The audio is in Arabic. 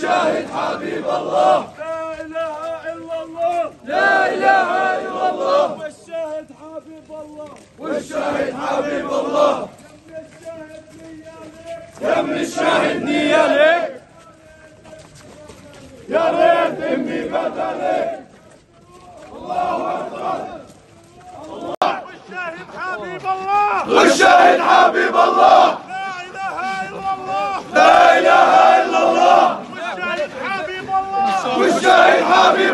حبيب الله. لا إله إلا الله. لا إله إلا الله. والشاهد حبيب الله. والشاهد حبيب الله. يم الشاهد نيالك يا ريت امي بدلك والشاهد حبيب الله. والشاهد حبيب الله لا اله الا الله لا اله الا الله والشاهد